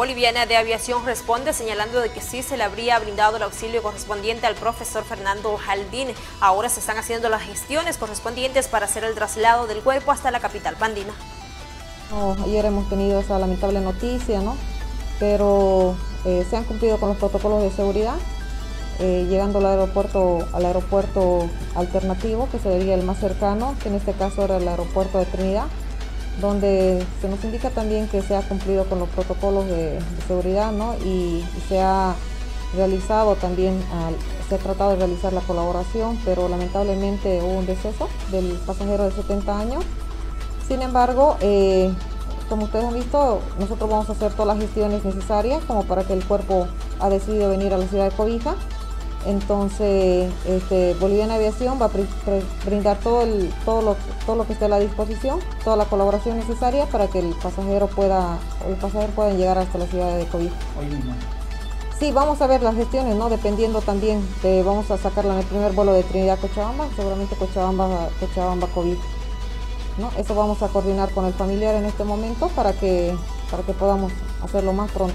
Boliviana de Aviación responde señalando de que sí se le habría brindado el auxilio correspondiente al profesor Fernando Jaldín. Ahora se están haciendo las gestiones correspondientes para hacer el traslado del cuerpo hasta la capital pandina. ayer hemos tenido esa lamentable noticia, ¿no? Pero eh, se han cumplido con los protocolos de seguridad, eh, llegando al aeropuerto, al aeropuerto alternativo, que sería el más cercano, que en este caso era el aeropuerto de Trinidad donde se nos indica también que se ha cumplido con los protocolos de, seguridad ¿no? y, se ha realizado también, se ha tratado de realizar la colaboración, pero lamentablemente hubo un deceso del pasajero de 70 años. Sin embargo, eh, como ustedes han visto, nosotros vamos a hacer todas las gestiones necesarias como para que el cuerpo ha decidido venir a la ciudad de Cobija entonces, este, Boliviana Aviación va a brindar todo, el, todo, lo, todo lo que esté a la disposición, toda la colaboración necesaria para que el pasajero pueda, el pasajero pueda llegar hasta la ciudad de COVID. Sí, vamos a ver las gestiones, ¿no? Dependiendo también, de, vamos a sacarla en el primer vuelo de Trinidad Cochabamba, seguramente Cochabamba, Cochabamba COVID. ¿no? Eso vamos a coordinar con el familiar en este momento para que, para que podamos hacerlo más pronto.